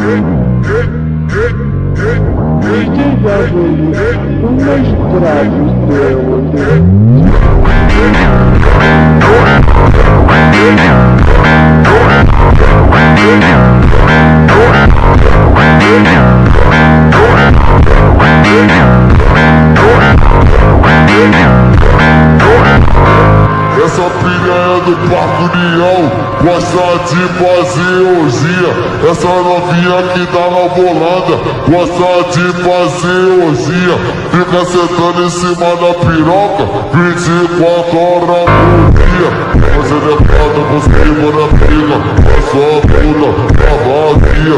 Esteja vendo o mestrado teu. Essa é do Parque União, gosta de fazer orgia. Essa novinha que tá na bolada, gosta de fazer orgia. Fica sentando em cima da piroca, 24 horas por dia. Você é foda, você na briga, a puta tá vazia.